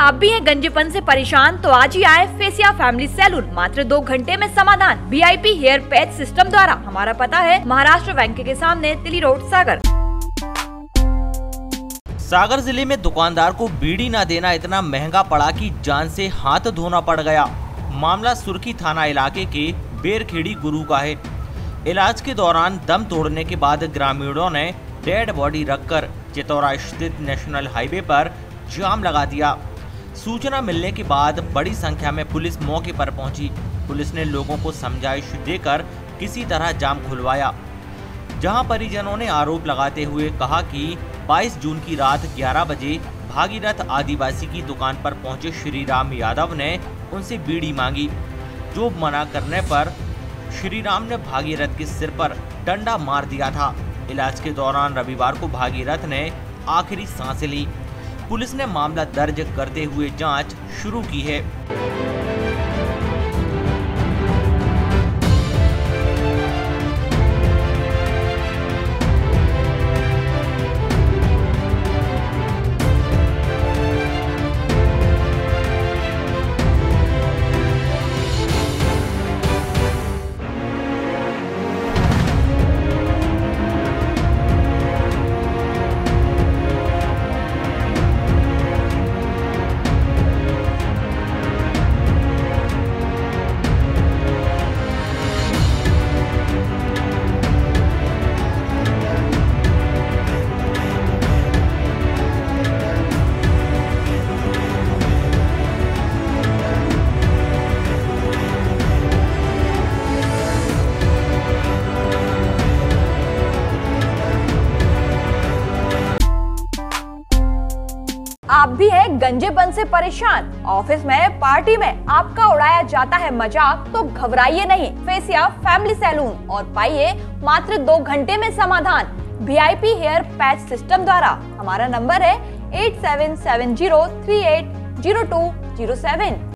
आप भी हैं गंजेपन से परेशान तो आज ही आए फेसिया फैमिली सैलून। मात्र दो घंटे में समाधान। वीआईपी हेयर पैच सिस्टम द्वारा। हमारा पता है महाराष्ट्र बैंक के सामने तिली रोड, सागर। सागर ज़िले में दुकानदार को बीड़ी न देना इतना महँगा पड़ा कि जान से हाथ धोना पड़ गया। मामला सुर्खी थाना इलाके के बेरखेड़ी गुरु का है। इलाज के दौरान दम तोड़ने के बाद ग्रामीणों ने डेड बॉडी रखकर चितौरा स्थित नेशनल हाईवे पर जाम लगा दिया। सूचना मिलने के बाद बड़ी संख्या में पुलिस मौके पर पहुँची। पुलिस ने लोगों को समझाइश देकर किसी तरह जाम खुलवाया। जहाँ परिजनों ने आरोप लगाते हुए कहा कि 22 जून की रात 11 बजे भागीरथ आदिवासी की दुकान पर पहुँचे श्री राम यादव ने उनसे बीड़ी मांगी। जो मना करने पर श्री राम ने भागीरथ के सिर पर डंडा मार दिया था। इलाज के दौरान रविवार को भागीरथ ने आखिरी साँसें ली। पुलिस ने मामला दर्ज करते हुए जाँच शुरू की है। आप भी है गंजेपन से परेशान। ऑफ़िस में, पार्टी में आपका उड़ाया जाता है मज़ाक तो घबराइए नहीं। फेसिया फैमिली सैलून। और पाइए मात्र दो घंटे में समाधान। वीआईपी हेयर पैच सिस्टम द्वारा। हमारा नंबर है eight seven seven zero three eight zero two zero seven.